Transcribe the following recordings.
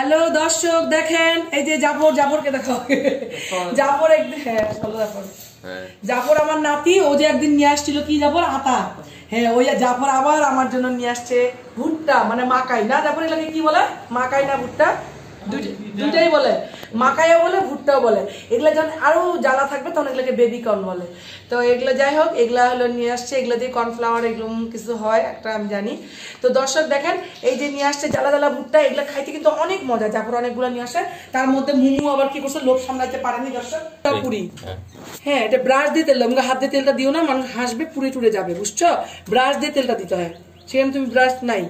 Hello দর্শক দেখেন এই যে জাফর কে দেখো জাপর একদিন হ্যাঁ জাফর। হ্যাঁ। জাফর আমার নাতি ও যে একদিন নিয়ে আসছিল কি জাফর? আতা। হ্যাঁ ওই জাফর আবার আমার জন্য নিয়ে আসছে ভুট্টা মানে মাকাই। না জাফর এলাকে কি বলে? মাকাই না ভুট্টা? দুইটা- দুইটাই বলে। মাকাইও বলে ভুট্টাও বলে। এগুলা যখন আরও জ্বালা থাকবে তখন এগুলোকে বেবি কর্ন বলে। তো এগুলো যাই হোক এগুলা হলো নিয়ে আসছে এগুলো দিয়ে কর্নফ্লাওয়ার এগুলো কিছু হয় একটা আমি জানি। তো দর্শক দেখেন এই যে নিয়ে আসছে জ্বালা জ্বালা ভুট্টা এগুলো খাইতে কিন্তু অনেক মজা জাফর অনেকগুলো নিয়ে আসে। তার মধ্যে মুমু আবার কি করছে লোভ সামলাইতে পারেনি দর্শক পুরি। হ্যাঁ। হ্যাঁ এটা ব্রাশ দিয়ে তেল হাত দিয়ে তেলটা দিও না মানুষ হাসবে পুড়ে টুড়ে যাবে বুঝছ? ব্রাশ দিয়ে তেলটা দিতে হয়। সেখানে তুমি ব্রাশ নাই।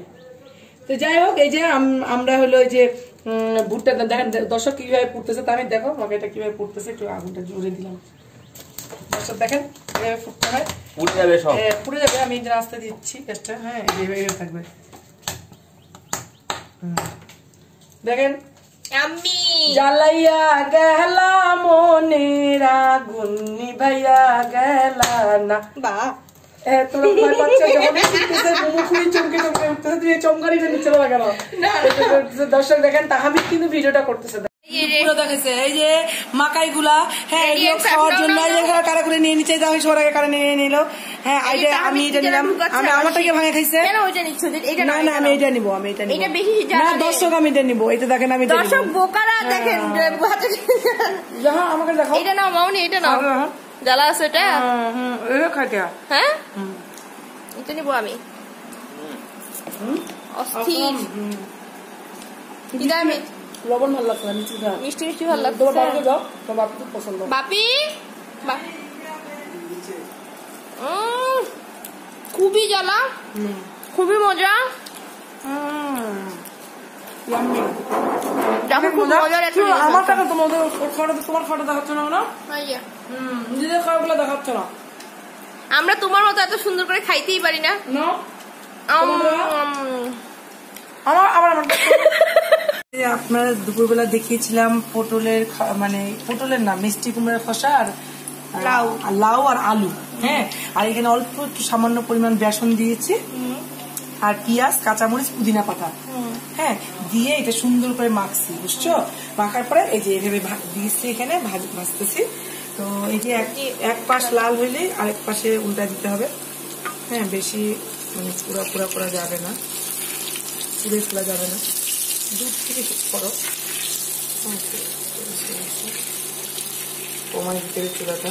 তো যাই হোক এই যে আম- আমরা হলো এই যে ভুট্টা দেখেন দর্শক কীভাবে পুড়তেছে তা আমি দেখো আমাকে এটা কীভাবে পুড়তেছে একটু আগুনটা জোরে দিলাম। দর্শক দেখেন কীভাবে ফুটতে হয়। পুড়ে যাবে সব। পুড়ে যাবে আমি এই যে রাস্তা দিচ্ছি গ্যাসটা হ্যাঁ এইভাবে থাকবে। দেখেন আমি। জ্বালাইয়া গেলা মনের আগুন নিভাইয়া গেলা না। বা তোরা ভয় পাচ্ছ? যখন উঠতেছে, চমকে চমকে উঠতেছে, তুই এই নিচ্ছে না কেন? দর্শক দেখেন তাহামিদ কিন্তু ভিডিওটা করতেছে। এই যে মাকাই গুলা হ্যাঁ যে খাওয়ার জন্য কারা করে নিয়ে আমি সবার আগে কারা নিয়ে নিল। হ্যাঁ আমি এটা নিলাম। আমি আমারটাকে ভাঙে খাইছে? কেন ওইটা নিচ্ছ এটা না না আমি এটা নিব আমি এটা নিব। এটা বেশি না দর্শক আমি এটা নিব। এটা দেখেন আমি দর্শক বোকারা দেখেন আমাকে দেখো এটা নাও মাউনি এটা নাও। হ্যাঁ, হ্যাঁ। জ্বালা আছে এটা হুম, হুম, হ্যাঁ। এটা নিবো আমি? অস্থির। কি দামি লবণ ভালো লাগছে মিষ্টি মিষ্টি তোমার লাগছে দাও তোমার বাপ খুব পছন্দ। বাপি? বা- খুবই জ্বালা। খুবই মজা। খুব মজার একটা আমার টাকা তোমাদের খাওয়াটা তোমার খাওয়াটা দেখাচ্ছে না না হুম নিজেদের খাওয়াগুলো দেখাচ্ছে না। আমরা তোমার মতো এত সুন্দর করে খাইতেই পারি না। না? আম, তোমরা? আমার আবার আমার। এই দুপুরবেলা দেখিয়েছিলাম পটলের খা- মানে পটলের না মিষ্টি কুমড়ার খসা আর লাউ। আর লাউ আর আলু। হ্যাঁ আর এখানে অল্প একটু সামান্য পরিমাণ বেসন দিয়েছি। আর পেঁয়াজ কাঁচামরিচ পুদিনা পাতা। হ্যাঁ দিয়ে এটা সুন্দর করে মাখছি বুঝছ? মাখার পরে এই যে এভাবে দিয়েছি এখানে ভাজ- ভাজতেছি। তো এই যে এক এক পাশ লাল হইলে আরেক পাশে উল্টা দিতে হবে। হ্যাঁ বেশি মানে পুরা পুরা করা যাবে না। পুড়ে ফেলা যাবে না। দুধ থেকে করো। তোমার ভিতরে চুলাটা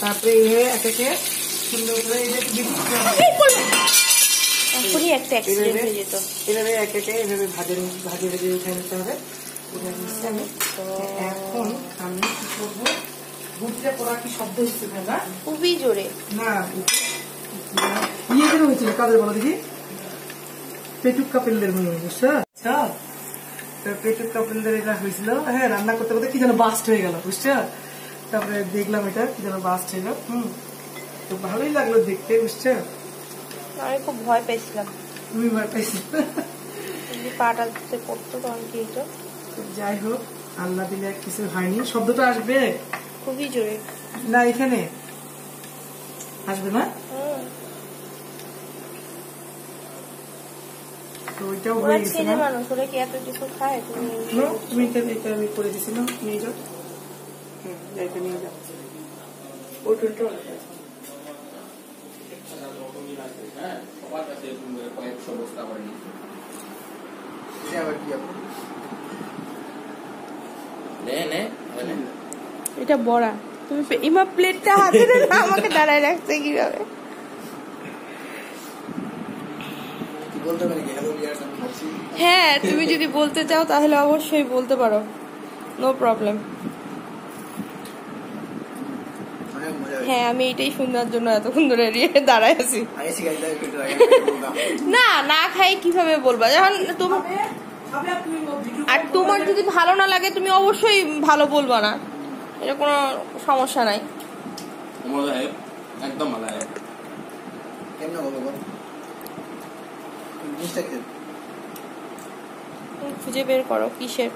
তারপরে এইভাবে এক একে সুন্দর করে এখনই একটা অ্যাক্সিডেন্ট হয়ে যেত। এভাবে এক একে এভাবে ভাজে ভাজে ভেজে উঠে নিতে হবে। আমি তো এখন আমি কি করব? বুটটা পড়া কি শব্দ হচ্ছে না খুবই জোরে। না ইয়ে কেন হয়েছিল? কাদের বলো দেখি। পেটুক কাপেলদের মনে হয়, আচ্ছা তো পেটুক কাপেলদের এটা হয়েছিল। হ্যাঁ রান্না করতে করতে কি যেন বাস্ট হয়ে গেল বুঝছ? তারপরে দেখলাম এটা কি যেন বাস্ট হয়ে গেল হুম। তো ভালোই লাগল দেখতে বুঝছ? আমি খুব ভয় পেয়েছিলাম। তুমি ভয় যদি পাটা পড়তো তখন কি তো যাই হোক আল্লাহ দিলে কিছু হয়নি। শব্দটা আসবে? খুবই জোরে। না এখানে। আসবে না? তো ওইটাও হয়ে গেছে ছেলে মানুষ ওরা কি এত কিছু খায়? তুমি তুমি এটা এটা আমি করে দিছিলাম নিয়ে যাও। হুম, এটা নিয়ে যাও। পটলটা নে নে নে এটা বড়া। তুমি ইমা প্লেটটা হাতে আমাকে দাঁড়ায় রাখছে কীভাবে? বলতে পারি হ্যালো বিয়ার্স আমি খাচ্ছি হ্যাঁ তুমি যদি বলতে চাও তাহলে অবশ্যই বলতে পারো। নো প্রবলেম হ্যাঁ আমি এটাই শোনার জন্য এতক্ষণ ধরে দাঁড়ায় আছি। না না খাই কীভাবে বলবা? যখন তোমার আর তোমার যদি ভালো না লাগে তুমি অবশ্যই ভালো বলবা না। এটা কোনো সমস্যা নাই। একদম है কেমন বলব বল জিনিসটা কি তুমি খুঁজে বের করো কিসের?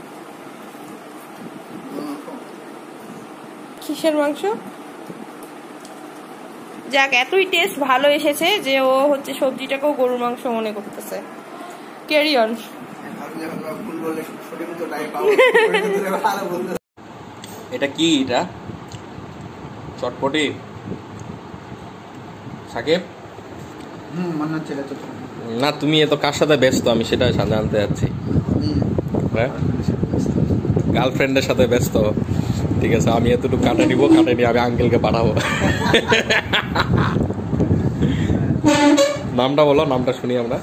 কিসের মাংস? যাক এতই টেস্ট ভালো এসেছে যে ও হচ্ছে সবজিটাকেও গরুর মাংস মনে করতেছে। ক্যারি অন আমি যখন বা ভুল বললে সঠিক উত্তরটাই পাবো সঠিক উত্তরে ভালো বলতে এটা কি এটা? চটপটি? সাকিব হুম মনে হচ্ছে এটা তো না তুমি এত কার সাথে ব্যস্ত? আমি সেটা জানতে যাচ্ছি। হ্যাঁ? গার্লফ্রেন্ডের সাথে ব্যস্ত। ঠিক আছে আমি এতটুকু কাটে নিব কাটে নিয়ে আমি আঙ্কেলকে পাঠাবো। নামটা বলো নামটা শুনি আমরা।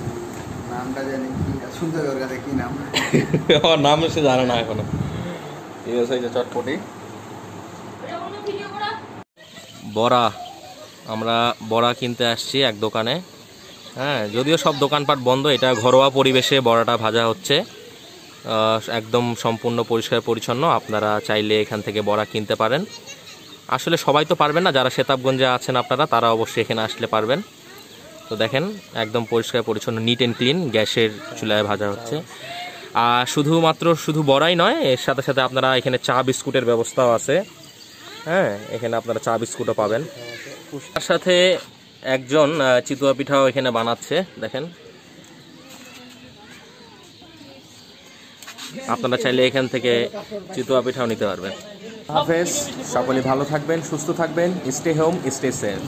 নামটা জানি কি নাম। সে জানে না এখনও। ঠিক আছে যে চটপটি। বড়া। আমরা বড়া কিনতে আসছি এক দোকানে। হ্যাঁ যদিও সব দোকানপাট বন্ধ, এটা ঘরোয়া পরিবেশে বড়াটা ভাজা হচ্ছে। একদম সম্পূর্ণ পরিষ্কার পরিচ্ছন্ন, আপনারা চাইলে এখান থেকে বড়া কিনতে পারেন। আসলে সবাই তো পারবেন না, যারা সেতাবগঞ্জে আছেন আপনারা, তারা অবশ্যই এখানে আসলে পারবেন। তো দেখেন, একদম পরিষ্কার পরিচ্ছন্ন নিট অ্যান্ড ক্লিন গ্যাসের চুলায় ভাজা হচ্ছে। আর শুধুমাত্র শুধু বড়াই নয়, এর সাথে সাথে আপনারা এখানে চা বিস্কুটের ব্যবস্থাও আছে। হ্যাঁ এখানে আপনারা চা বিস্কুটও পাবেন। তার সাথে একজন চিতুয়া পিঠাও এখানে বানাচ্ছে, দেখেন। আপনারা চাইলে এখান থেকে চিতুয়া পিঠাও নিতে পারবেন। হাফেজ, সকলে ভালো থাকবেন, সুস্থ থাকবেন স্টে হোম স্টে সেফ